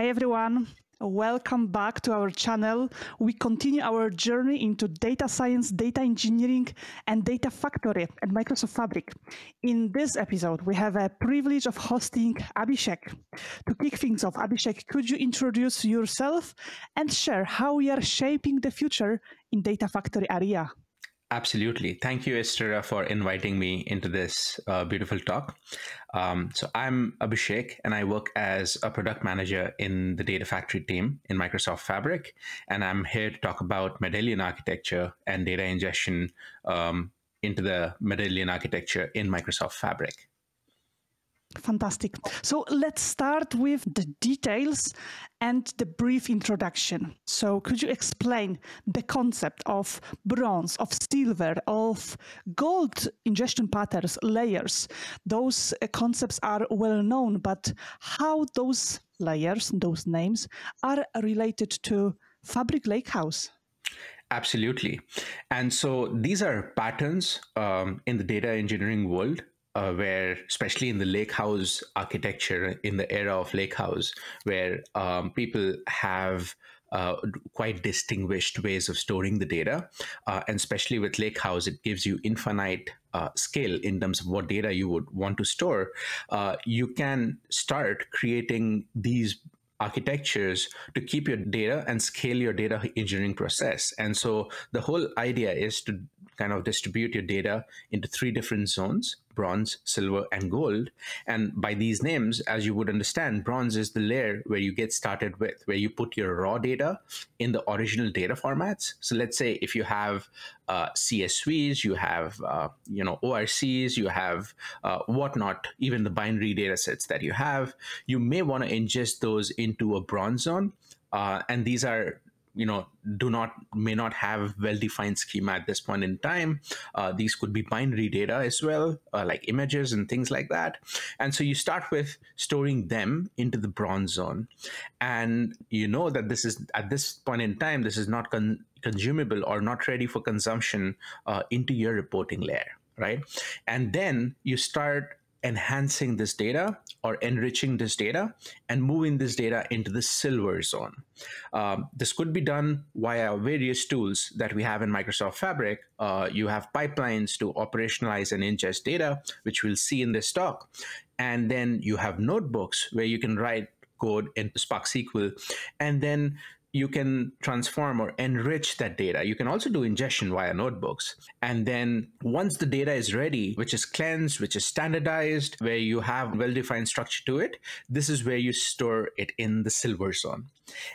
Hey everyone, welcome back to our channel. We continue our journey into data science, data engineering, and data factory at Microsoft Fabric. In this episode, we have a privilege of hosting Abhishek. To kick things off, Abhishek, could you introduce yourself and share how we are shaping the future in data factory area? Absolutely. Thank you, Estera, for inviting me into this uh, beautiful talk. Um, so, I'm Abhishek, and I work as a product manager in the Data Factory team in Microsoft Fabric. And I'm here to talk about Medallion architecture and data ingestion um, into the Medallion architecture in Microsoft Fabric. Fantastic. So let's start with the details and the brief introduction. So, could you explain the concept of bronze, of silver, of gold ingestion patterns, layers? Those uh, concepts are well known, but how those layers, those names, are related to Fabric Lakehouse? Absolutely. And so these are patterns um, in the data engineering world uh, where, especially in the lake house architecture, in the era of lake house, where um, people have uh, quite distinguished ways of storing the data. Uh, and especially with Lakehouse, it gives you infinite uh, scale in terms of what data you would want to store. Uh, you can start creating these architectures to keep your data and scale your data engineering process. And so the whole idea is to kind of distribute your data into three different zones bronze, silver, and gold. And by these names, as you would understand, bronze is the layer where you get started with, where you put your raw data in the original data formats. So let's say if you have uh, CSVs, you have uh, you know ORCs, you have uh, whatnot, even the binary data sets that you have, you may want to ingest those into a bronze zone. Uh, and these are you know do not may not have well-defined schema at this point in time. Uh, these could be binary data as well uh, like images and things like that. And so you start with storing them into the bronze zone. And you know that this is at this point in time this is not con- consumable or not ready for consumption uh, into your reporting layer right? And then you start enhancing this data or enriching this data and moving this data into the silver zone. Um, this could be done via various tools that we have in Microsoft Fabric. Uh, you have pipelines to operationalize and ingest data, which we'll see in this talk. And then you have notebooks where you can write code in Spark SQL. And then you can transform or enrich that data. You can also do ingestion via notebooks. And then once the data is ready, which is cleansed, which is standardized, where you have well defined structure to it, this is where you store it in the silver zone.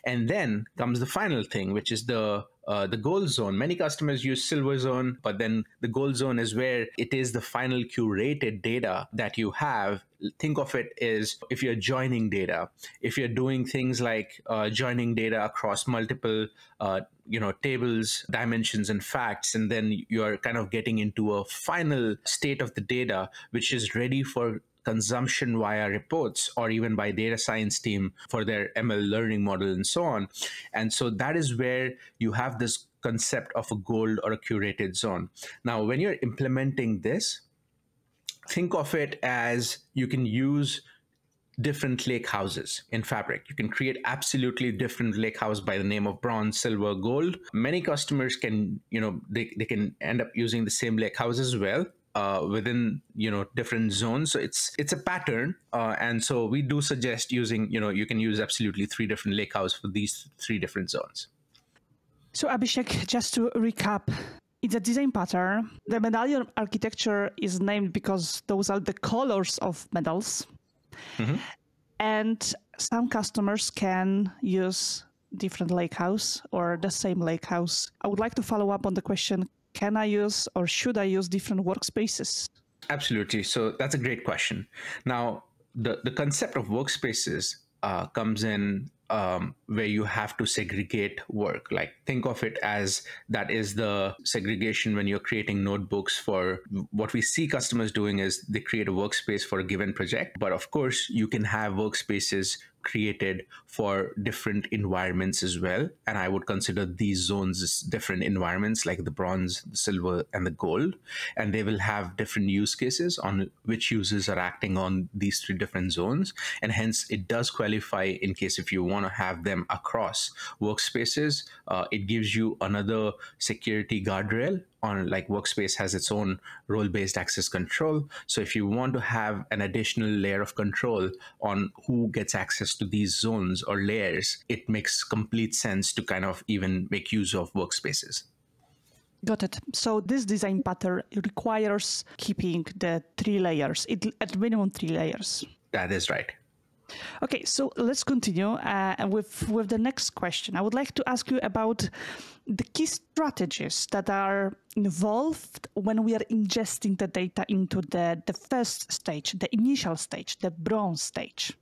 And then comes the final thing, which is the uh, the gold zone. Many customers use silver zone, but then the gold zone is where it is the final curated data that you have. Think of it as if you're joining data, if you're doing things like uh, joining data across multiple, uh, you know, tables, dimensions, and facts, and then you're kind of getting into a final state of the data, which is ready for consumption via reports or even by data science team for their ML learning model and so on. And so that is where you have this concept of a gold or a curated zone. Now, when you're implementing this, think of it as you can use different lake houses in fabric. You can create absolutely different lake house by the name of bronze silver gold. Many customers can you know they, they can end up using the same lake house as well uh, within you know different zones. So it's it's a pattern uh, and so we do suggest using you know you can use absolutely three different lake house for these three different zones. So abhishek just to recap it's a design pattern the medallion architecture is named because those are the colors of medals mm-hmm. and some customers can use different lakehouse or the same lakehouse i would like to follow up on the question can I use or should I use different workspaces? Absolutely. So that's a great question. Now, the, the concept of workspaces uh, comes in um, where you have to segregate work. Like think of it as that is the segregation when you're creating notebooks for what we see customers doing is they create a workspace for a given project. But of course, you can have workspaces created for different environments as well. And I would consider these zones as different environments like the bronze, the silver, and the gold. And they will have different use cases on which users are acting on these three different zones. And hence, it does qualify in case if you want to have them across workspaces, uh, it gives you another security guardrail on like workspace has its own role-based access control so if you want to have an additional layer of control on who gets access to these zones or layers it makes complete sense to kind of even make use of workspaces Got it. So this design pattern requires keeping the three layers, it, at minimum three layers. That is right. Okay, so let's continue uh, with with the next question. I would like to ask you about the key strategies that are involved when we are ingesting the data into the the first stage, the initial stage, the bronze stage.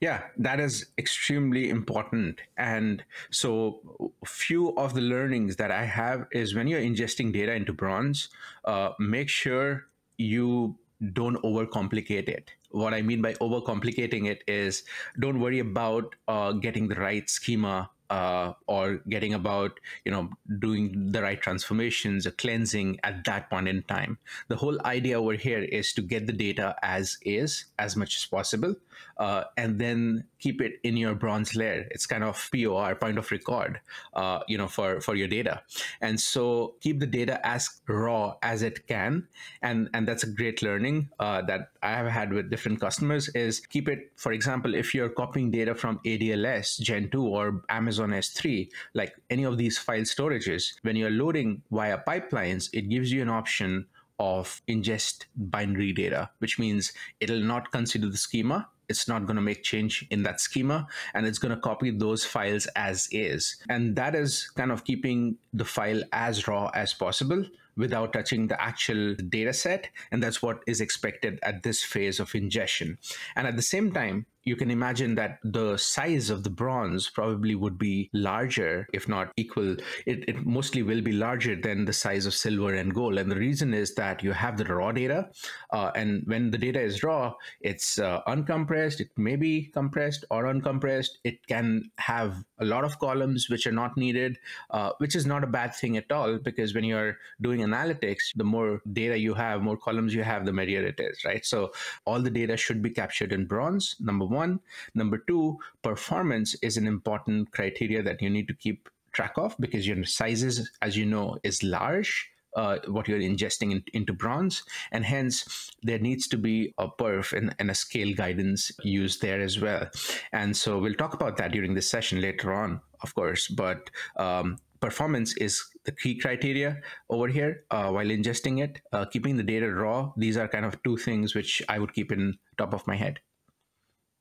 Yeah, that is extremely important. And so, few of the learnings that I have is when you're ingesting data into bronze, uh, make sure you don't overcomplicate it. What I mean by overcomplicating it is don't worry about uh, getting the right schema uh, or getting about you know doing the right transformations or cleansing at that point in time the whole idea over here is to get the data as is as much as possible uh, and then keep it in your bronze layer. It's kind of POR, point of record, uh, you know, for for your data. And so keep the data as raw as it can, and and that's a great learning uh, that I have had with different customers. Is keep it, for example, if you're copying data from ADLS Gen 2 or Amazon S3, like any of these file storages, when you're loading via pipelines, it gives you an option of ingest binary data, which means it'll not consider the schema. It's not going to make change in that schema and it's going to copy those files as is. And that is kind of keeping the file as raw as possible without touching the actual data set and that's what is expected at this phase of ingestion. And at the same time you can imagine that the size of the bronze probably would be larger, if not equal. It, it, mostly will be larger than the size of silver and gold. And the reason is that you have the raw data. Uh, and when the data is raw, it's uh, uncompressed, it may be compressed or uncompressed. It can have a lot of columns which are not needed, uh, which is not a bad thing at all, because when you're doing analytics, the more data you have, more columns you have, the merrier it is, right? So all the data should be captured in bronze, number one one. Number two, performance is an important criteria that you need to keep track of because your sizes, as you know, is large. Uh, what you're ingesting in, into bronze, and hence there needs to be a perf and, and, a scale guidance used there as well. And so we'll talk about that during this session later on, of course. But um, performance is the key criteria over here uh, while ingesting it. Uh, keeping the data raw, these are kind of two things which I would keep in top of my head.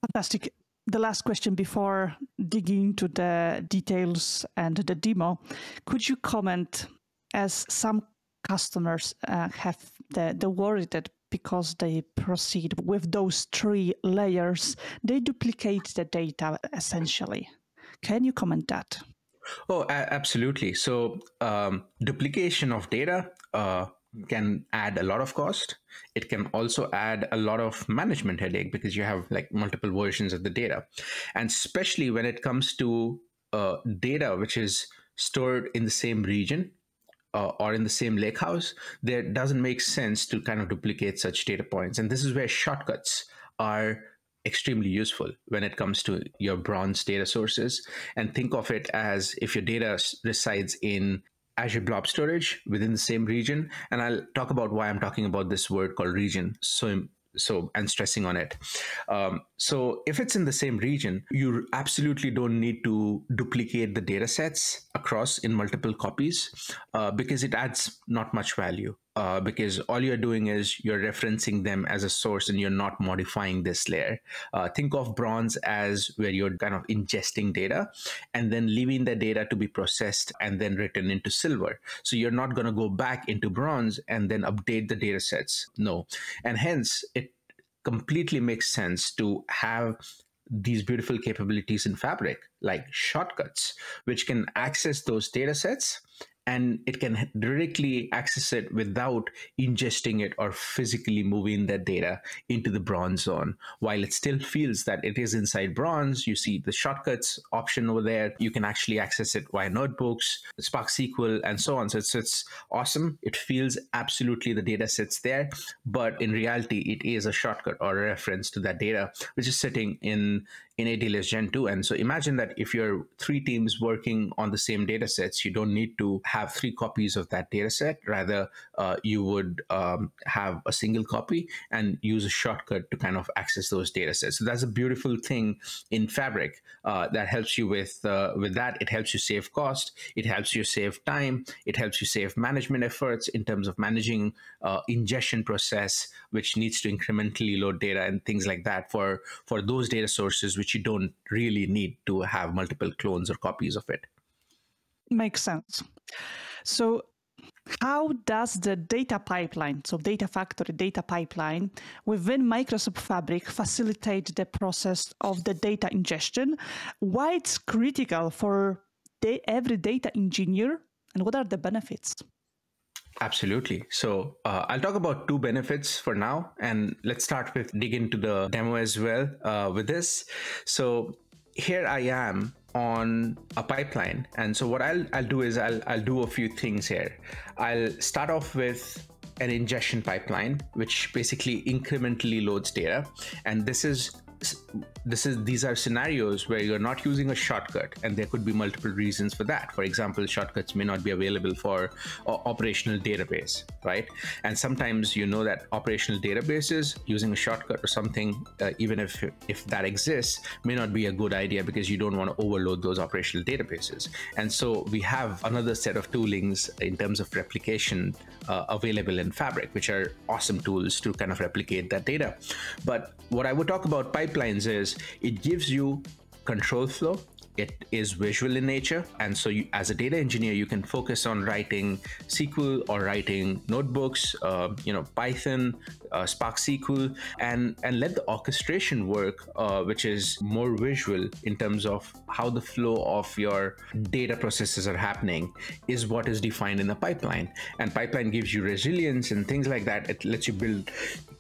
Fantastic. The last question before digging into the details and the demo, could you comment as some customers uh, have the, the worry that because they proceed with those three layers, they duplicate the data essentially. Can you comment that? Oh, absolutely. So, um, duplication of data uh, can add a lot of cost. It can also add a lot of management headache because you have like multiple versions of the data. And especially when it comes to uh, data which is stored in the same region uh, or in the same lakehouse, there doesn't make sense to kind of duplicate such data points. And this is where shortcuts are extremely useful when it comes to your bronze data sources. And think of it as if your data resides in Azure Blob Storage within the same region. And I'll talk about why I'm talking about this word called region so so and stressing on it. Um, so if it's in the same region, you absolutely don't need to duplicate the data sets across in multiple copies uh, because it adds not much value. Uh, because all you're doing is you're referencing them as a source and you're not modifying this layer. Uh, think of bronze as where you're kind of ingesting data and then leaving the data to be processed and then written into silver. So you're not going to go back into bronze and then update the data sets. No. And hence, it completely makes sense to have these beautiful capabilities in Fabric, like shortcuts, which can access those data sets and it can directly access it without ingesting it or physically moving that data into the bronze zone. While it still feels that it is inside bronze, you see the shortcuts option over there. You can actually access it via notebooks, Spark SQL, and so on. So it's, it's awesome. It feels absolutely the data sits there, but in reality, it is a shortcut or a reference to that data, which is sitting in in ADLS Gen 2. And so imagine that if you're three teams working on the same data sets, you don't need to have three copies of that data set. Rather, uh, you would um, have a single copy and use a shortcut to kind of access those data sets. So that's a beautiful thing in Fabric uh, that helps you with, uh, with that. It helps you save cost. It helps you save time. It helps you save management efforts in terms of managing uh, ingestion process, which needs to incrementally load data and things like that for, for those data sources, which you don't really need to have multiple clones or copies of it. Makes sense. So, how does the data pipeline, so data factory data pipeline within Microsoft Fabric facilitate the process of the data ingestion? Why it's critical for every data engineer and what are the benefits? Absolutely. So uh, I'll talk about two benefits for now, and let's start with dig into the demo as well uh, with this. So here I am on a pipeline, and so what I'll I'll do is I'll I'll do a few things here. I'll start off with an ingestion pipeline, which basically incrementally loads data, and this is this is these are scenarios where you're not using a shortcut and there could be multiple reasons for that. For example shortcuts may not be available for uh, operational database right? And sometimes you know that operational databases using a shortcut or something uh, even if if that exists may not be a good idea because you don't want to overload those operational databases. And so we have another set of toolings in terms of replication uh, available in fabric which are awesome tools to kind of replicate that data. But what i would talk about pipelines is it gives you control flow. It is visual in nature. And so you, as a data engineer you can focus on writing sql or writing notebooks uh, you know python uh, spark sql and and let the orchestration work uh, which is more visual in terms of how the flow of your data processes are happening is what is defined in the pipeline. And pipeline gives you resilience and things like that. It lets you build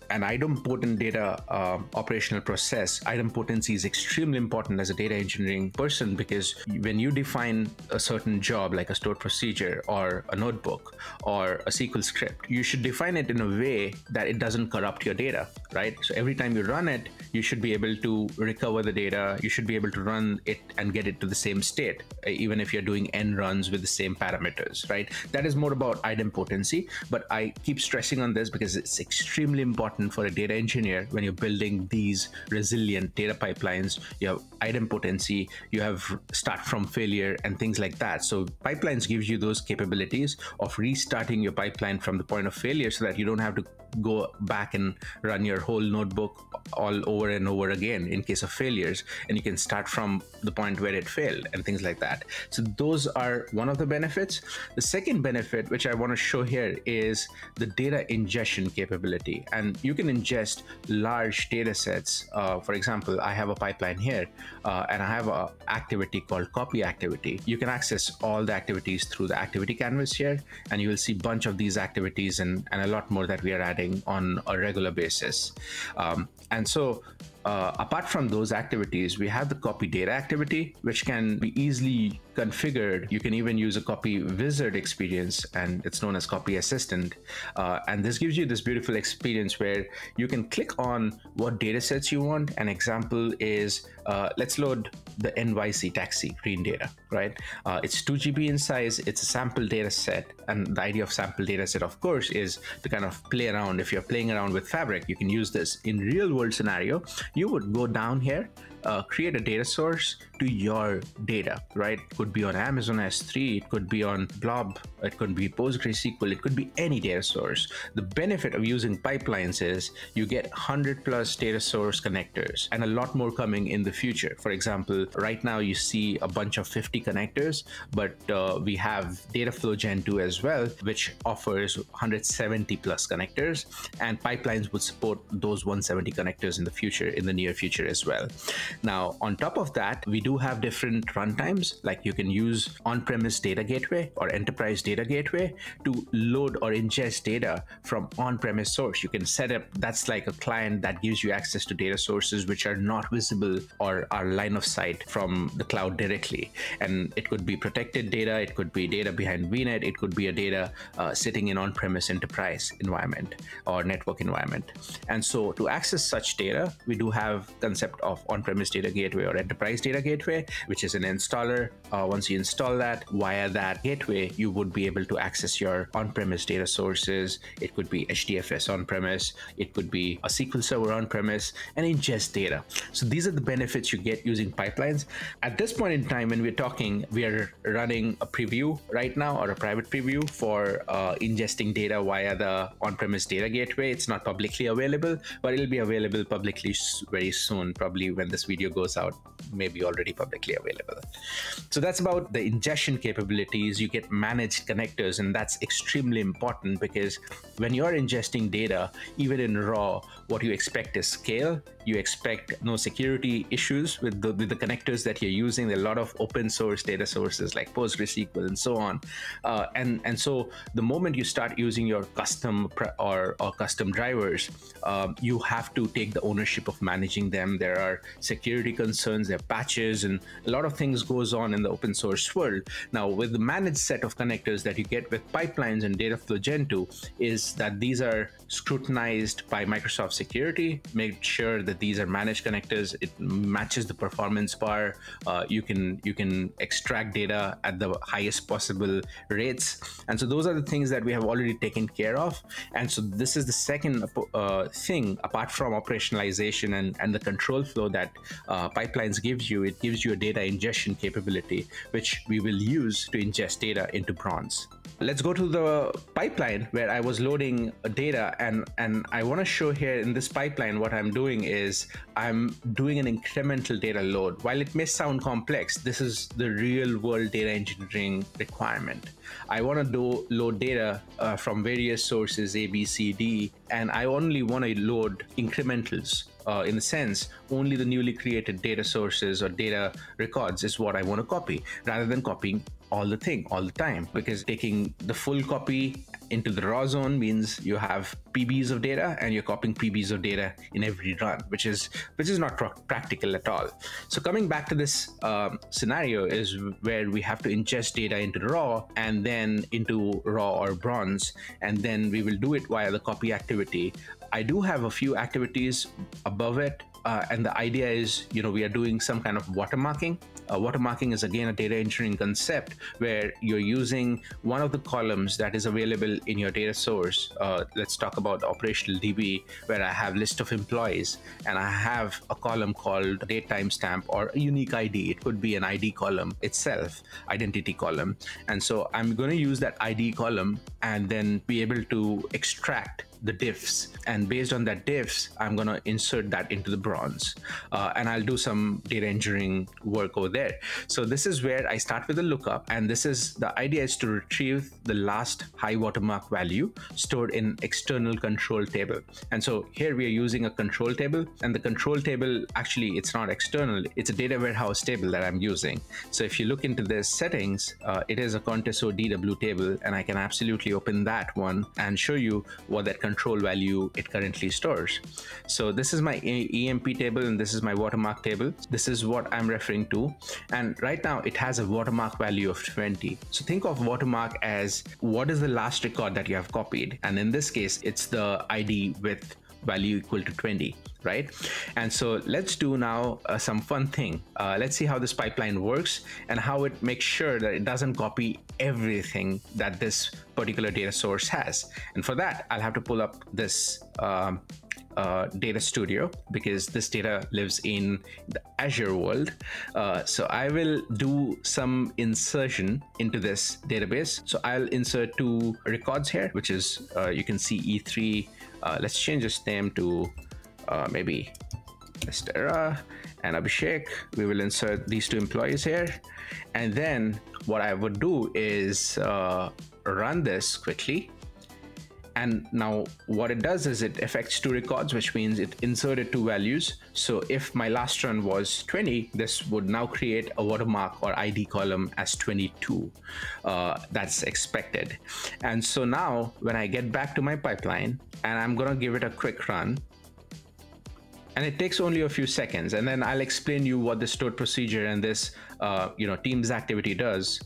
an idempotent data uh, operational process, idempotency is extremely important as a data engineering person because when you define a certain job like a stored procedure or a notebook or a SQL script, you should define it in a way that it doesn't corrupt your data, right? So every time you run it, you should be able to recover the data. You should be able to run it and get it to the same state, uh, even if you're doing n runs with the same parameters, right? That is more about idempotency, but I keep stressing on this because it's extremely important important for a data engineer when you're building these resilient data pipelines. You have idempotency, you have start from failure, and things like that. So pipelines gives you those capabilities of restarting your pipeline from the point of failure, so that you don't have to go back and run your whole notebook all over and over again in case of failures and you can start from the point where it failed and things like that so those are one of the benefits the second benefit which i want to show here is the data ingestion capability and you can ingest large data sets uh, for example i have a pipeline here uh, and i have an activity called copy activity you can access all the activities through the activity canvas here and you will see a bunch of these activities and, and a lot more that we are adding on a regular basis. Um, and so uh, apart from those activities, we have the copy data activity, which can be easily configured. You can even use a copy wizard experience, and it's known as copy assistant. Uh, and this gives you this beautiful experience where you can click on what data sets you want. An example is uh, let's load the NYC taxi green data, right? Uh, it's 2 GB in size, it's a sample data set. And the idea of sample data set, of course, is to kind of play around. If you're playing around with Fabric, you can use this in real world scenario you would go down here uh, create a data source to your data, right? It could be on Amazon S3, it could be on Blob, it could be PostgreSQL, it could be any data source. The benefit of using pipelines is you get 100 plus data source connectors and a lot more coming in the future. For example, right now you see a bunch of 50 connectors, but uh, we have Dataflow Gen 2 as well, which offers 170 plus connectors, and pipelines would support those 170 connectors in the future, in the near future as well. Now, on top of that, we do have different runtimes, like you can use on premise data gateway or enterprise data gateway to load or ingest data from on premise source. You can set up that's like a client that gives you access to data sources which are not visible or are line of sight from the cloud directly. And it could be protected data, it could be data behind VNet, it could be a data uh, sitting in on premise enterprise environment or network environment. And so to access such data, we do have concept of on-premise data gateway or enterprise data gateway, which is an installer. Uh, once you install that, via that gateway, you would be able to access your on-premise data sources. It could be HDFS on-premise, it could be a SQL Server on-premise, and ingest data. So these are the benefits you get using pipelines. At this point in time, when we're talking, we are running a preview right now or a private preview for uh, ingesting data via the on-premise data gateway. It's not publicly available, but it'll be available publicly very soon, probably when this video goes out, maybe already publicly available. So that's about the ingestion capabilities. You get managed connectors, and that's extremely important because when you're ingesting data, even in raw, what you expect is scale. You expect no security issues with the, with the connectors that you're using. There are a lot of open source data sources like PostgreSQL and so on. Uh, and, and so the moment you start using your custom or, or custom drivers, um, you have to take the ownership of managing them. There are security concerns, there are patches, and a lot of things goes on in the open source world. Now, with the managed set of connectors that you get with pipelines and Dataflow Gen 2 is that these are scrutinized by Microsoft Security, make sure that these are managed connectors. It matches the performance bar. Uh, you can you can extract data at the highest possible rates, and so those are the things that we have already taken care of. And so this is the second uh, thing apart from operationalization and and the control flow that uh, pipelines gives you. It gives you a data ingestion capability, which we will use to ingest data into Bronze. Let's go to the pipeline where I was loading data and, and I want to show here in this pipeline what I'm doing is I'm doing an incremental data load. While it may sound complex, this is the real world data engineering requirement. I want to do load data uh, from various sources A, B, C, D, and I only want to load incrementals uh, in the sense only the newly created data sources or data records is what I want to copy rather than copying all the thing all the time because taking the full copy into the raw zone means you have PBs of data and you're copying PBs of data in every run, which is which is not practical at all. So coming back to this um, scenario is where we have to ingest data into raw and then into raw or bronze, and then we will do it via the copy activity. I do have a few activities above it uh, and the idea is, you know, we are doing some kind of watermarking. Uh, watermarking is again a data engineering concept where you're using one of the columns that is available in your data source. Uh, let's talk about operational DB, where I have list of employees and I have a column called date timestamp or a unique ID. It could be an ID column itself, identity column. And so I'm going to use that ID column and then be able to extract the diffs. And based on that diffs i'm going to insert that into the bronze. Uh, and i'll do some data engineering work over there. So this is where i start with a lookup. And this is the idea is to retrieve the last high watermark value stored in external control table. And so here we are using a control table. And the control table actually it's not external. It's a data warehouse table that i'm using. So if you look into the settings uh, it is a Contoso DW table. And i can absolutely open that one and show you what that control control value it currently stores. So this is my EMP table and this is my watermark table. This is what I'm referring to. And right now it has a watermark value of 20. So think of watermark as what is the last record that you have copied. And in this case, it's the ID with value equal to 20 right and so let's do now uh, some fun thing uh, let's see how this pipeline works and how it makes sure that it doesn't copy everything that this particular data source has and for that i'll have to pull up this um, uh, data studio because this data lives in the Azure world. Uh, so I will do some insertion into this database. So I'll insert two records here, which is uh, you can see E3 uh, let's change this name to uh, maybe Estera and Abhishek. We will insert these two employees here. And then what I would do is uh, run this quickly. And now what it does is it affects two records, which means it inserted two values. So if my last run was 20, this would now create a watermark or ID column as 22. Uh, that's expected. And so now when I get back to my pipeline and I'm gonna give it a quick run, and it takes only a few seconds and then i'll explain you what the stored procedure and this uh, you know teams activity does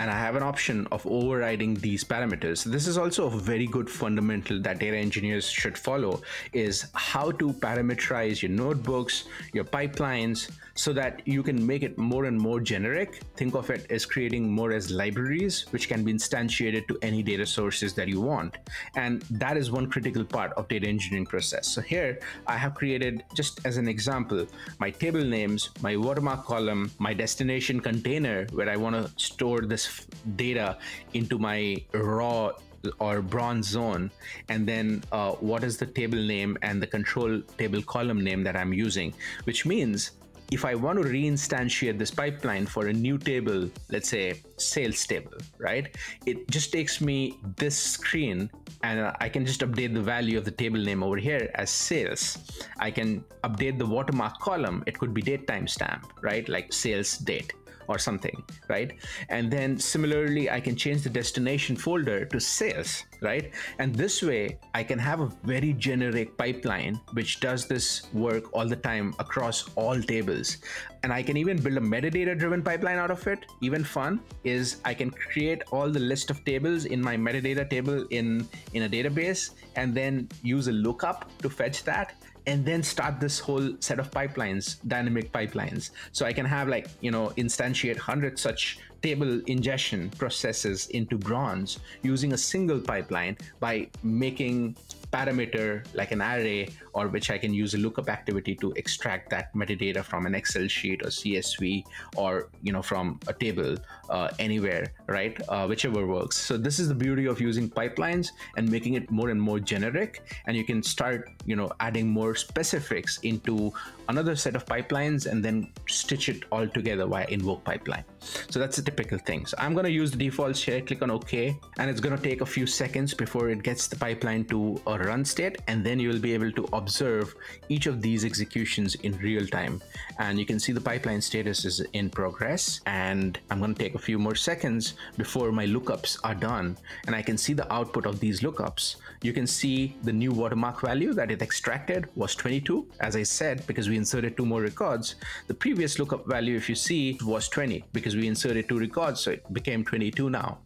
and I have an option of overriding these parameters. This is also a very good fundamental that data engineers should follow is how to parameterize your notebooks, your pipelines, so that you can make it more and more generic. Think of it as creating more as libraries, which can be instantiated to any data sources that you want. And that is one critical part of data engineering process. So here I have created, just as an example, my table names, my watermark column, my destination container where I want to store this data into my raw or bronze zone and then uh, what is the table name and the control table column name that I'm using which means if I want to reinstantiate this pipeline for a new table, let's say sales table, right? It just takes me this screen and I can just update the value of the table name over here as sales. I can update the watermark column. It could be date timestamp, right? Like sales date or something, right? And then similarly, I can change the destination folder to sales, right? And this way, I can have a very generic pipeline which does this work all the time across all tables. And I can even build a metadata driven pipeline out of it. Even fun is I can create all the list of tables in my metadata table in, in a database and then use a lookup to fetch that and then start this whole set of pipelines, dynamic pipelines. So I can have like, you know, instantiate 100 such table ingestion processes into bronze using a single pipeline by making parameter like an array or which I can use a lookup activity to extract that metadata from an Excel sheet or CSV or you know from a table uh, anywhere, right? Uh, whichever works. So this is the beauty of using pipelines and making it more and more generic, and you can start you know adding more specifics into another set of pipelines and then stitch it all together via invoke pipeline. So that's a typical thing. So I'm going to use the defaults here, click on OK, and it's going to take a few seconds before it gets the pipeline to a run state. And then you will be able to observe each of these executions in real time. And you can see the pipeline status is in progress. And I'm going to take a few more seconds before my lookups are done. And I can see the output of these lookups. You can see the new watermark value that it extracted was 22. As I said, because we inserted two more records, the previous lookup value, if you see, was 20 because we inserted two records. So it became 22 now.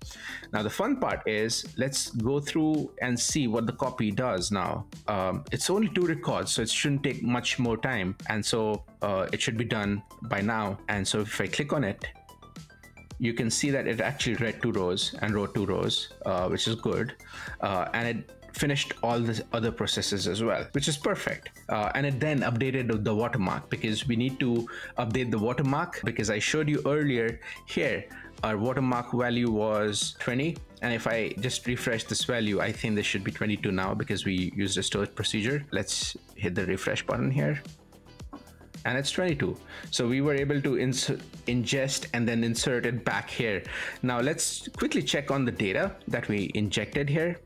Now, the fun part is let's go through and see what the copy does now. Um, it's only two records, so it shouldn't take much more time. And so uh, it should be done by now. And so if I click on it, you can see that it actually read two rows and wrote two rows, uh, which is good. Uh, and it finished all the other processes as well, which is perfect. Uh, and it then updated the watermark because we need to update the watermark because I showed you earlier here, our watermark value was 20. And if I just refresh this value, I think this should be 22 now because we used a stored procedure. Let's hit the refresh button here and it's 22 so we were able to ingest and then insert it back here now let's quickly check on the data that we injected here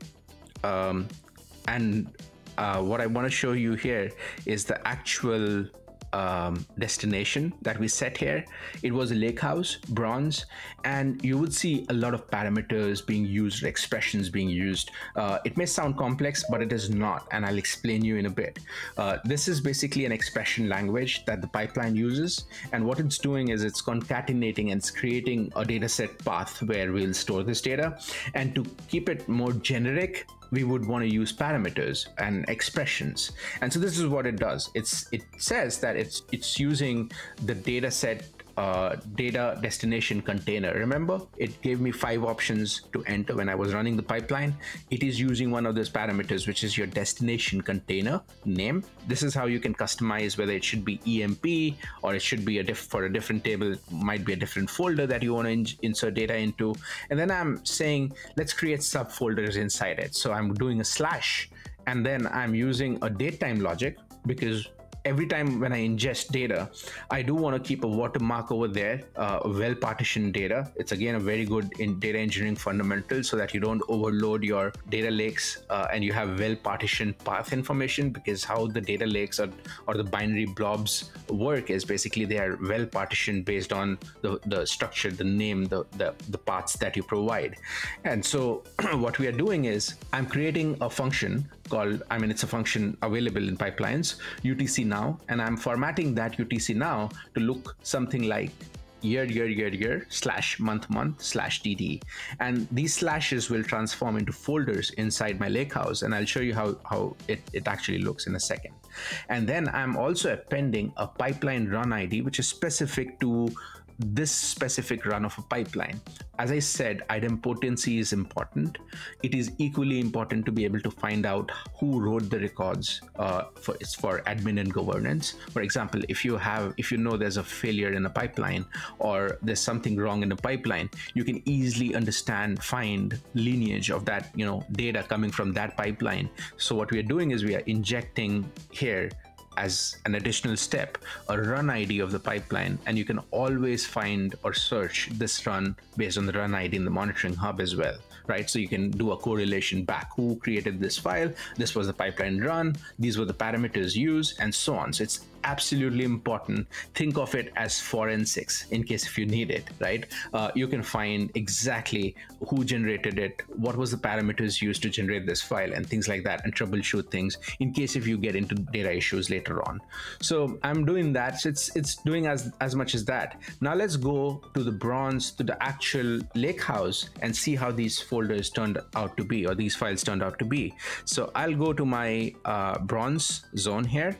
um, and uh, what I want to show you here is the actual um, destination that we set here. It was a lake house, bronze, and you would see a lot of parameters being used, expressions being used. Uh, it may sound complex, but it is not, and I'll explain you in a bit. Uh, this is basically an expression language that the pipeline uses, and what it's doing is it's concatenating and it's creating a dataset path where we'll store this data. And to keep it more generic, we would want to use parameters and expressions. And so this is what it does. It's it says that it's it's using the data set data destination container. Remember, it gave me five options to enter when I was running the pipeline. It is using one of those parameters, which is your destination container name. This is how you can customize whether it should be EMP or it should be a diff for a different table, it might be a different folder that you want to in insert data into. And then I'm saying, let's create subfolders inside it. So I'm doing a slash and then I'm using a datetime logic because every time when I ingest data, I do want to keep a watermark over there, uh, well partitioned data. It's again a very good in data engineering fundamental so that you don't overload your data lakes uh, and you have well partitioned path information because how the data lakes or, or the binary blobs work is basically they are well partitioned based on the, the structure, the name, the, the, the paths that you provide. And so what we are doing is I'm creating a function called, I mean, it's a function available in pipelines, UTC now, and I'm formatting that UTC now to look something like year, year, year, year, slash month, month, slash DD. And these slashes will transform into folders inside my lakehouse. And I'll show you how, how it, it actually looks in a second. And then I'm also appending a pipeline run ID, which is specific to this specific run of a pipeline. As I said, idempotency is important. It is equally important to be able to find out who wrote the records uh, for it's for admin and governance. For example, if you have if you know there's a failure in a pipeline or there's something wrong in the pipeline, you can easily understand, find lineage of that you know data coming from that pipeline. So what we are doing is we are injecting here as an additional step a run ID of the pipeline, and you can always find or search this run based on the run ID in the monitoring hub as well, right? So you can do a correlation back. Who created this file? This was the pipeline run. These were the parameters used, and so on. So it's absolutely important. Think of it as forensics in case if you need it, right? Uh, you can find exactly who generated it, what was the parameters used to generate this file, and things like that, and troubleshoot things in case if you get into data issues later on. So I'm doing that. So it's it's doing as as much as that. Now let's go to the bronze to the actual lake house and see how these folders turned out to be or these files turned out to be. So I'll go to my uh, bronze zone here,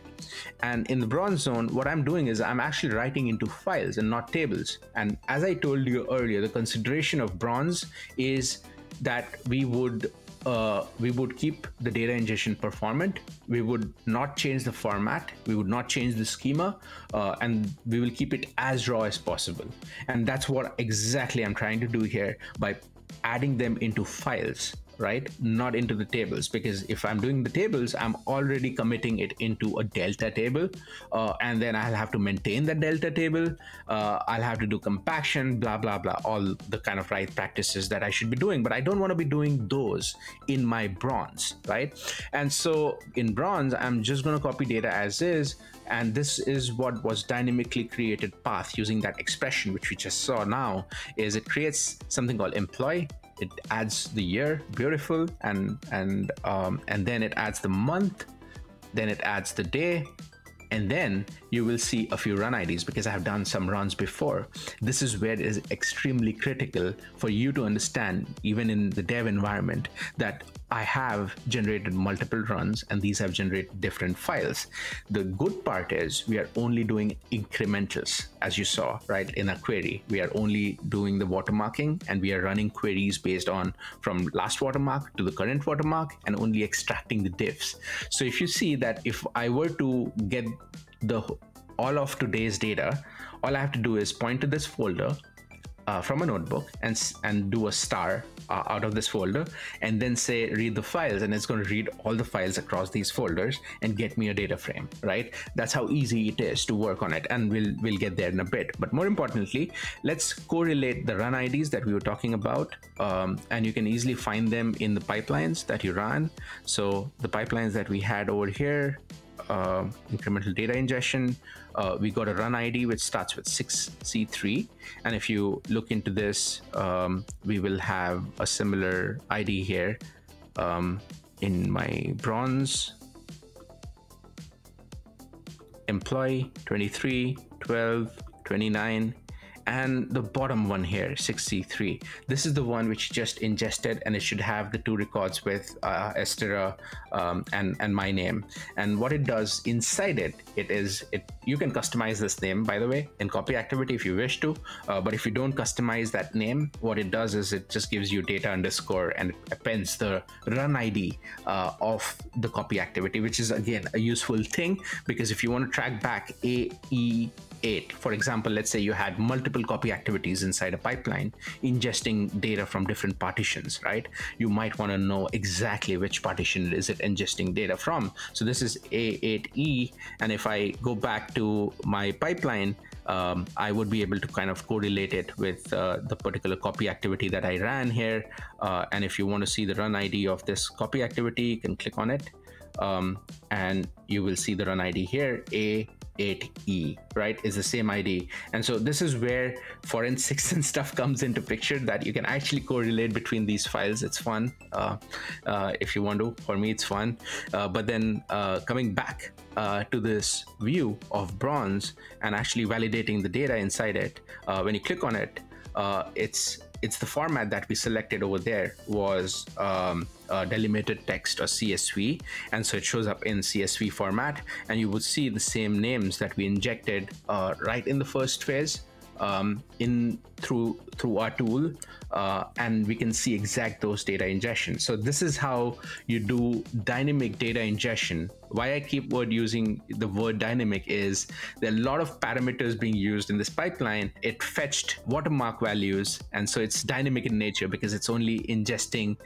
and in the bronze zone, what I'm doing is I'm actually writing into files and not tables. And as I told you earlier, the consideration of bronze is that we would uh, we would keep the data ingestion performant. We would not change the format. We would not change the schema, uh, and we will keep it as raw as possible. And that's what exactly I'm trying to do here by adding them into files right? Not into the tables because if I'm doing the tables, I'm already committing it into a delta table, uh, and then I'll have to maintain the delta table. Uh, I'll have to do compaction, blah blah blah, all the kind of right practices that I should be doing. But I don't want to be doing those in my bronze, right? And so in bronze, I'm just going to copy data as is. And this is what was dynamically created path using that expression, which we just saw now, is it creates something called employee it adds the year beautiful and and um, and then it adds the month then it adds the day and then you will see a few run IDs because I have done some runs before. This is where it is extremely critical for you to understand, even in the dev environment, that I have generated multiple runs and these have generated different files. The good part is we are only doing incrementals, as you saw, right, in a query. We are only doing the watermarking and we are running queries based on from last watermark to the current watermark and only extracting the diffs. So if you see that if I were to get the all of today's data, all I have to do is point to this folder uh, from a notebook and and do a star uh, out of this folder and then say read the files and it's going to read all the files across these folders and get me a data frame right? That's how easy it is to work on it and we'll we'll get there in a bit. But more importantly let's correlate the run IDs that we were talking about um, and you can easily find them in the pipelines that you run. So the pipelines that we had over here uh, incremental data ingestion. Uh, we got a run ID which starts with 6C3. And if you look into this, um, we will have a similar ID here um, in my bronze employee 23, 12, 29, and the bottom one here 6c3 this is the one which just ingested and it should have the two records with uh, Estera um, and and my name. And what it does inside it it is it you can customize this name by the way in copy activity if you wish to. Uh, but if you don't customize that name what it does is it just gives you data underscore and appends the run id uh, of the copy activity which is again a useful thing because if you want to track back a e eight. For example, let's say you had multiple copy activities inside a pipeline ingesting data from different partitions, right? You might want to know exactly which partition is it ingesting data from. So this is A8E. And if I go back to my pipeline, um, I would be able to kind of correlate it with uh, the particular copy activity that I ran here. Uh, and if you want to see the run ID of this copy activity, you can click on it. Um, and you will see the run ID here, A 8E, right, is the same ID. And so this is where forensics and stuff comes into picture that you can actually correlate between these files. It's fun uh, uh, if you want to. For me, it's fun. Uh, but then uh, coming back uh, to this view of bronze and actually validating the data inside it, uh, when you click on it, it's it's the format that we selected over there was um, delimited text or CSV. And so it shows up in CSV format and you would see the same names that we injected uh, right in the first phase um, in through through our tool uh, and we can see exact those data ingestion so this is how you do dynamic data ingestion why i keep word using the word dynamic is there are a lot of parameters being used in this pipeline it fetched watermark values and so it's dynamic in nature because it's only ingesting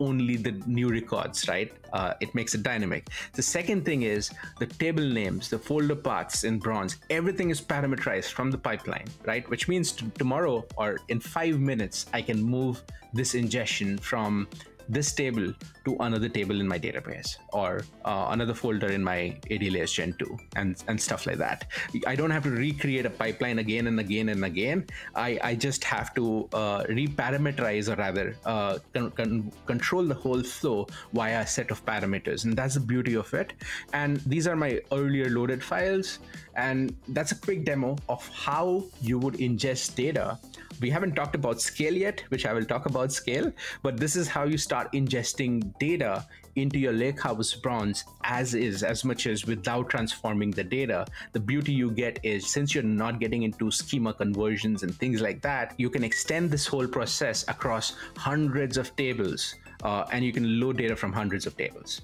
only the new records, right? Uh, it makes it dynamic. The second thing is the table names, the folder paths in bronze, everything is parameterized from the pipeline, right? Which means tomorrow or in five minutes, I can move this ingestion from this table to another table in my database or uh, another folder in my ADLS Gen 2 and, and stuff like that. I don't have to recreate a pipeline again and again and again. I, I just have to uh, reparameterize or rather uh, con con control the whole flow via a set of parameters. And that's the beauty of it. And these are my earlier loaded files. And that's a quick demo of how you would ingest data we haven't talked about scale yet, which I will talk about scale, but this is how you start ingesting data into your Lakehouse bronze as is, as much as without transforming the data. The beauty you get is since you're not getting into schema conversions and things like that, you can extend this whole process across hundreds of tables uh, and you can load data from hundreds of tables.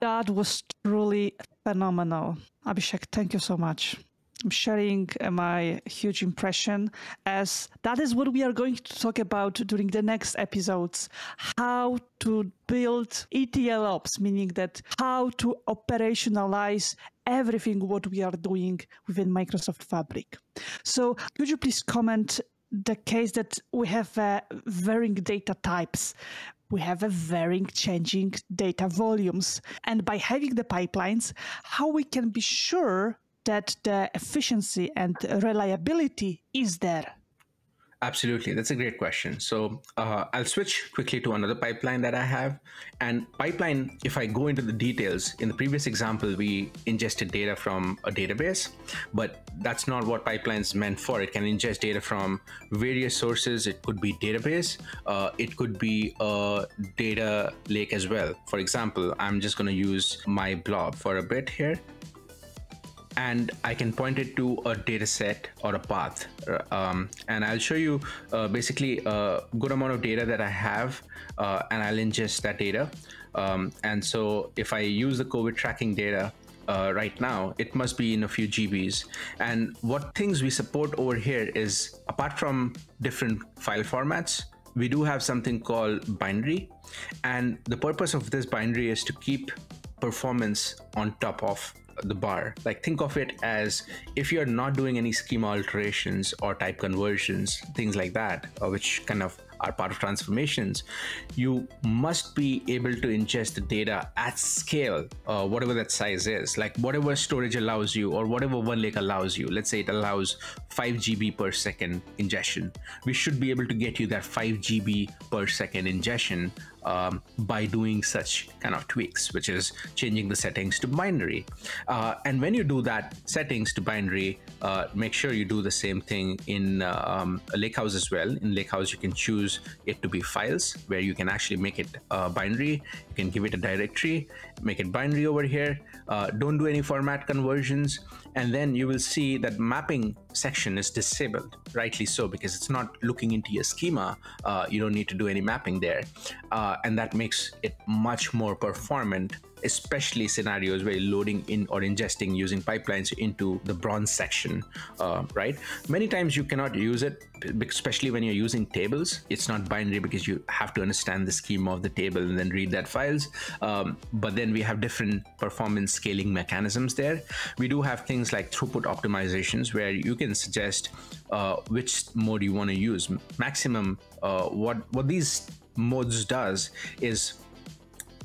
That was truly phenomenal. Abhishek, thank you so much sharing uh, my huge impression as that is what we are going to talk about during the next episodes. How to build ETL ops meaning that how to operationalize everything what we are doing within Microsoft Fabric. So could you please comment the case that we have uh, varying data types? We have a varying changing data volumes. And by having the pipelines how we can be sure that the efficiency and reliability is there? Absolutely. That's a great question. So uh, I'll switch quickly to another pipeline that I have. And pipeline, if I go into the details, in the previous example, we ingested data from a database, but that's not what pipeline is meant for. It can ingest data from various sources. It could be database. Uh, it could be a data lake as well. For example, I'm just going to use my blob for a bit here and I can point it to a data set or a path. Um, and I'll show you uh, basically a good amount of data that I have uh, and I'll ingest that data. Um, and so if I use the COVID tracking data, uh, right now, it must be in a few GBs. And what things we support over here is apart from different file formats, we do have something called binary. And the purpose of this binary is to keep performance on top of the bar. Like think of it as if you're not doing any schema alterations or type conversions, things like that, uh, which kind of are part of transformations, you must be able to ingest the data at scale, uh, whatever that size is, like whatever storage allows you or whatever OneLake allows you. Let's say it allows 5 GB per second ingestion. We should be able to get you that 5 GB per second ingestion um, by doing such kind of tweaks, which is changing the settings to binary. Uh, and when you do that settings to binary, uh, make sure you do the same thing in uh, um, Lakehouse as well. In Lakehouse, you can choose it to be files where you can actually make it uh, binary. You can give it a directory, make it binary over here. Uh, don't do any format conversions and then you will see that mapping section is disabled rightly so because it's not looking into your schema. Uh, you don't need to do any mapping there. Uh, and that makes it much more performant especially scenarios where you're loading in or ingesting using pipelines into the bronze section, uh, right? Many times you cannot use it, especially when you're using tables. It's not binary because you have to understand the schema of the table and then read that files. Um, but then we have different performance scaling mechanisms there. We do have things like throughput optimizations where you can suggest uh, which mode you want to use. Maximum, uh, what what these modes does is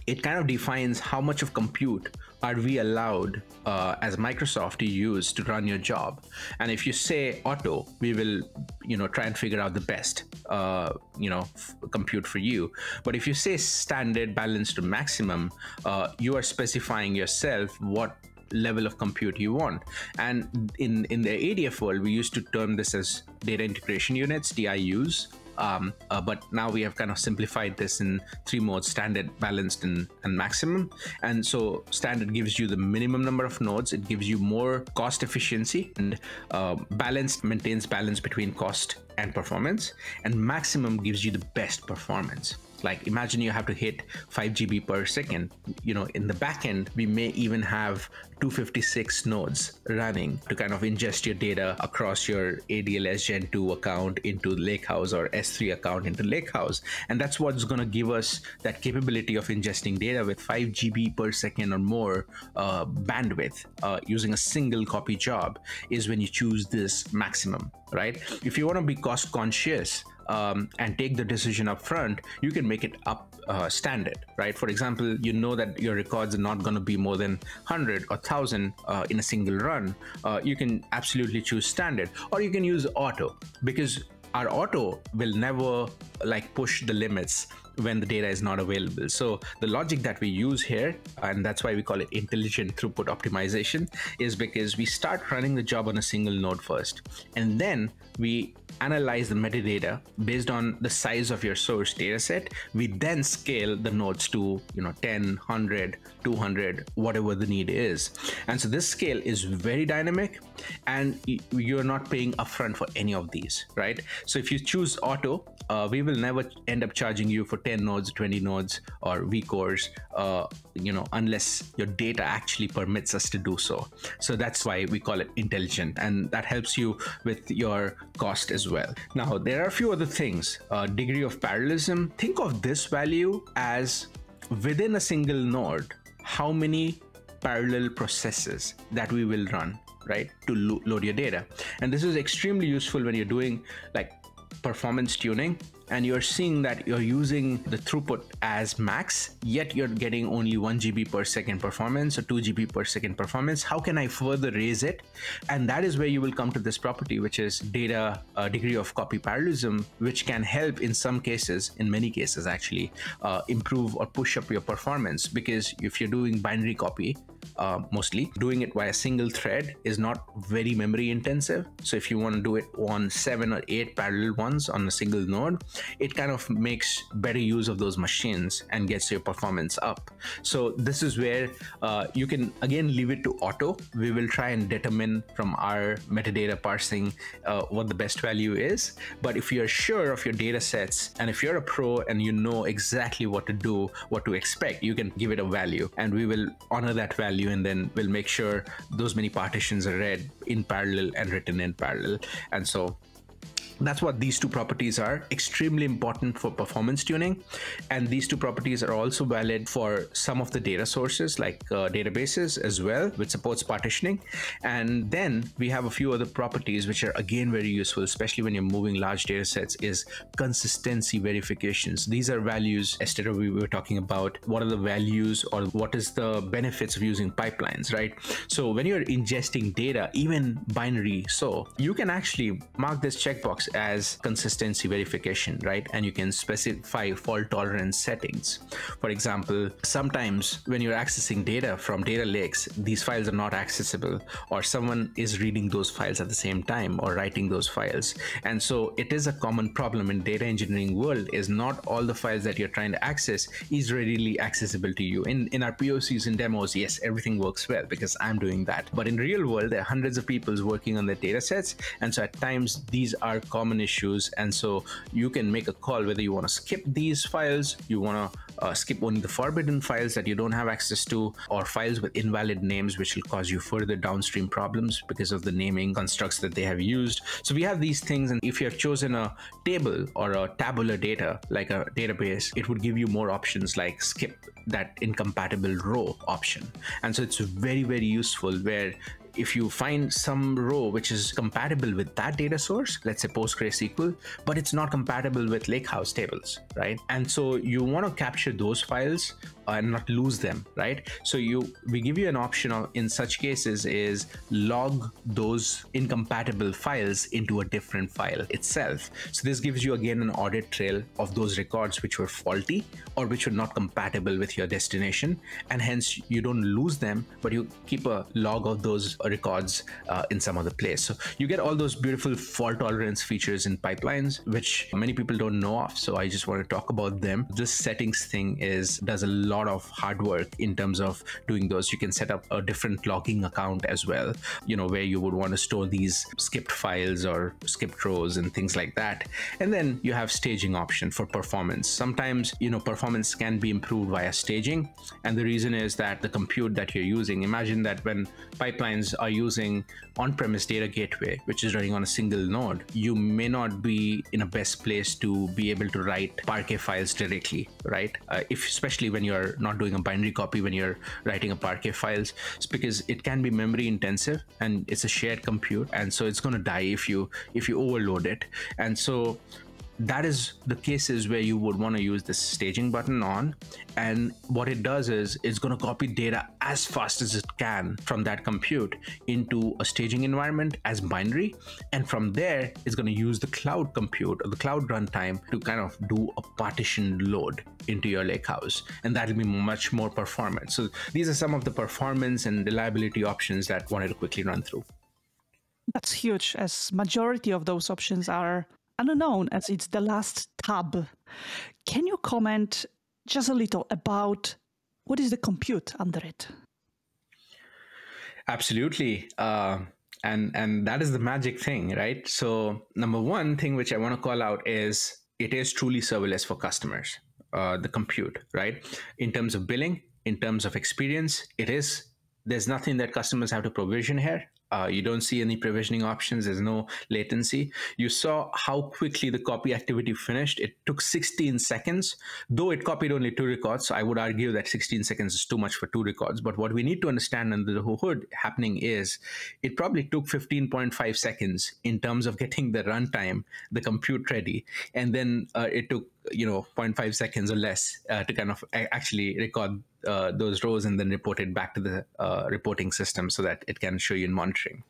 it kind of defines how much of compute are we allowed uh, as Microsoft to use to run your job. And if you say auto, we will, you know, try and figure out the best, uh, you know, compute for you. But if you say standard balanced to maximum, uh, you are specifying yourself what level of compute you want. And in, in the ADF world, we used to term this as data integration units, DIUs. Um, uh, but now we have kind of simplified this in three modes standard balanced and, and maximum. And so standard gives you the minimum number of nodes. It gives you more cost efficiency and uh, balanced maintains balance between cost and performance. And maximum gives you the best performance like imagine you have to hit 5 GB per second. You know, in the backend, we may even have 256 nodes running to kind of ingest your data across your ADLS Gen 2 account into Lakehouse or S3 account into Lakehouse. And that's what's going to give us that capability of ingesting data with 5 GB per second or more uh, bandwidth uh, using a single copy job is when you choose this maximum, right? If you want to be cost conscious, um, and take the decision up front, you can make it up uh, standard, right? For example, you know that your records are not going to be more than 100 or 1000 uh, in a single run. Uh, you can absolutely choose standard, or you can use auto because our auto will never like push the limits when the data is not available. So the logic that we use here, and that's why we call it intelligent throughput optimization, is because we start running the job on a single node first, and then we analyze the metadata based on the size of your source data set. We then scale the nodes to, you know, 10, 100, 200, whatever the need is. And so this scale is very dynamic and you're not paying upfront for any of these, right? So if you choose auto, uh, we will never end up charging you for 10 nodes, 20 nodes, or vCores, uh, you know, unless your data actually permits us to do so. So that's why we call it intelligent, and that helps you with your cost as well. Now, there are a few other things. Uh, degree of parallelism. Think of this value as within a single node, how many parallel processes that we will run right to lo load your data and this is extremely useful when you're doing like performance tuning and you're seeing that you're using the throughput as max, yet you're getting only 1 GB per second performance or 2 GB per second performance. How can I further raise it? And that is where you will come to this property, which is data uh, degree of copy parallelism, which can help in some cases, in many cases actually, uh, improve or push up your performance. Because if you're doing binary copy, uh, mostly doing it via single thread is not very memory intensive. So if you want to do it on seven or eight parallel ones on a single node, it kind of makes better use of those machines and gets your performance up. So this is where uh, you can again leave it to auto. We will try and determine from our metadata parsing uh, what the best value is. But if you're sure of your data sets and if you're a pro and you know exactly what to do, what to expect, you can give it a value and we will honor that value and then we'll make sure those many partitions are read in parallel and written in parallel. And so that's what these two properties are extremely important for performance tuning. And these two properties are also valid for some of the data sources like uh, databases as well which supports partitioning. And then we have a few other properties which are again very useful especially when you're moving large data sets is consistency verifications. These are values Estera we were talking about what are the values or what is the benefits of using pipelines right? So when you're ingesting data even binary so you can actually mark this checkbox as consistency verification, right? And you can specify fault tolerance settings. For example, sometimes when you're accessing data from data lakes, these files are not accessible, or someone is reading those files at the same time or writing those files. And so it is a common problem in data engineering world is not all the files that you're trying to access is readily accessible to you. In, in our POCs and demos, yes, everything works well because I'm doing that. But in real world, there are hundreds of people working on their data sets. And so at times these are common issues. And so you can make a call whether you want to skip these files, you want to uh, skip only the forbidden files that you don't have access to, or files with invalid names, which will cause you further downstream problems because of the naming constructs that they have used. So we have these things, and if you have chosen a table or a tabular data, like a database, it would give you more options like skip that incompatible row option. And so it's very, very useful where if you find some row which is compatible with that data source, let's say PostgreSQL, but it's not compatible with Lakehouse tables, right? And so you want to capture those files and not lose them, right? So you we give you an option of in such cases is log those incompatible files into a different file itself. So this gives you again an audit trail of those records which were faulty or which were not compatible with your destination, and hence you don't lose them, but you keep a log of those records uh, in some other place. So you get all those beautiful fault tolerance features in pipelines, which many people don't know of. So I just want to talk about them. This settings thing is does a lot lot of hard work in terms of doing those. You can set up a different logging account as well, you know, where you would want to store these skipped files or skipped rows and things like that. And then you have staging option for performance. Sometimes, you know, performance can be improved via staging. And the reason is that the compute that you're using, imagine that when pipelines are using on-premise data gateway, which is running on a single node, you may not be in a best place to be able to write Parquet files directly, right? Uh, if especially when you're not doing a binary copy when you're writing a Parquet files. It's because it can be memory intensive and it's a shared compute, and so it's going to die if you if you overload it. And so that is the cases where you would want to use this staging button on and what it does is it's going to copy data as fast as it can from that compute into a staging environment as binary and from there it's going to use the cloud compute or the cloud runtime to kind of do a partitioned load into your lakehouse and that'll be much more performant. So these are some of the performance and reliability options that I wanted to quickly run through. That's huge as majority of those options are unknown as it's the last tab. Can you comment just a little about what is the compute under it? Absolutely. Uh, and and that is the magic thing, right? So number one thing which I want to call out is it is truly serverless for customers. Uh, the compute, right? In terms of billing, in terms of experience, it is. There's nothing that customers have to provision here. Uh, you don't see any provisioning options. There's no latency. You saw how quickly the copy activity finished. It took 16 seconds, though it copied only two records. So I would argue that 16 seconds is too much for two records. But what we need to understand under the hood happening is it probably took 15.5 seconds in terms of getting the runtime, the compute ready. And then uh, it took you know 0.5 seconds or less uh, to kind of actually record uh, those rows and then report it back to the uh, reporting system so that it can show you in monitoring.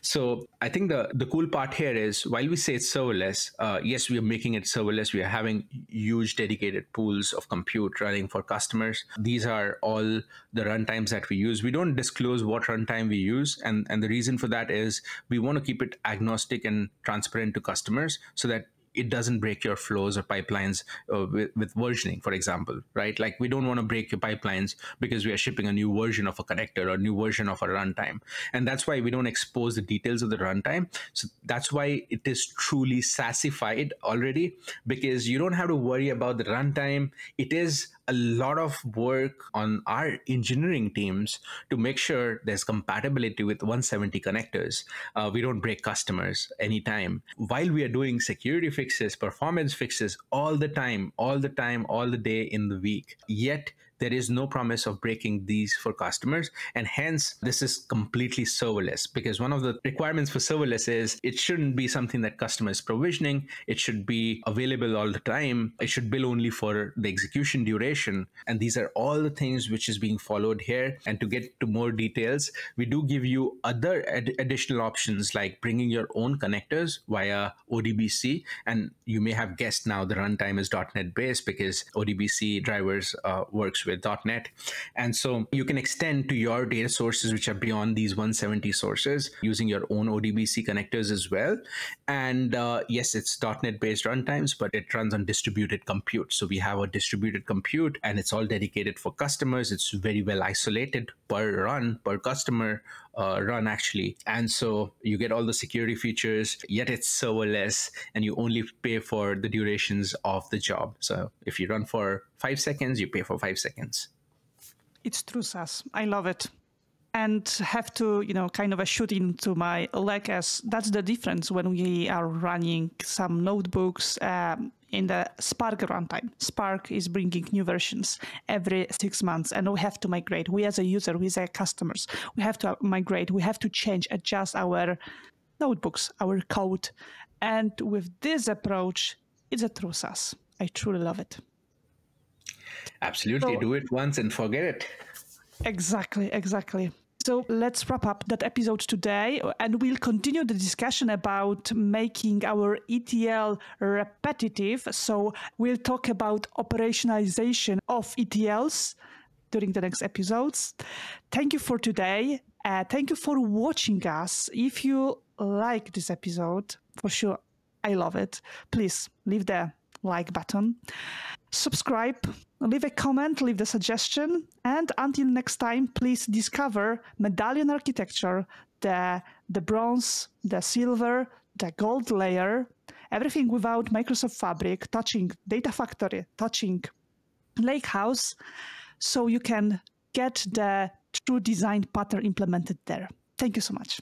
So I think the the cool part here is while we say it's serverless, uh, yes, we are making it serverless. We are having huge dedicated pools of compute running for customers. These are all the runtimes that we use. We don't disclose what runtime we use, and and the reason for that is we want to keep it agnostic and transparent to customers so that it doesn't break your flows or pipelines uh, with, with, versioning, for example, right? Like we don't want to break your pipelines because we are shipping a new version of a connector or a new version of a runtime. And that's why we don't expose the details of the runtime. So that's why it is truly SaaSified already because you don't have to worry about the runtime. It is a lot of work on our engineering teams to make sure there's compatibility with 170 connectors. Uh, we don't break customers anytime. While we are doing security fixes, performance fixes all the time, all the time, all the day in the week, yet there is no promise of breaking these for customers. And hence, this is completely serverless because one of the requirements for serverless is it shouldn't be something that customers provisioning. It should be available all the time. It should bill only for the execution duration. And these are all the things which is being followed here. And to get to more details, we do give you other ad additional options like bringing your own connectors via ODBC. And you may have guessed now the runtime is .NET based because ODBC drivers uh, works with with .NET. And so you can extend to your data sources, which are beyond these 170 sources using your own ODBC connectors as well. And uh, yes, it's .NET based runtimes, but it runs on distributed compute. So we have a distributed compute and it's all dedicated for customers. It's very well isolated per run, per customer uh, run actually. And so you get all the security features, yet it's serverless, and you only pay for the durations of the job. So if you run for five seconds, you pay for five seconds. It's true SaaS. I love it and have to you know kind of a shoot into my leg as that's the difference when we are running some notebooks um, in the spark runtime. Spark is bringing new versions every six months and we have to migrate. We as a user we as a customers we have to migrate. We have to change adjust our notebooks our code. And with this approach it's a true SaaS. i truly love it. Absolutely. So, do it once and forget it. Exactly, exactly. So let's wrap up that episode today and we'll continue the discussion about making our ETL repetitive. So we'll talk about operationalization of ETLs during the next episodes. Thank you for today. Uh, thank you for watching us. If you like this episode, for sure, I love it. Please leave the like button subscribe, leave a comment, leave the suggestion, and until next time, please discover medallion architecture, the, the bronze, the silver, the gold layer, everything without Microsoft Fabric, touching Data Factory, touching Lakehouse, so you can get the true design pattern implemented there. Thank you so much.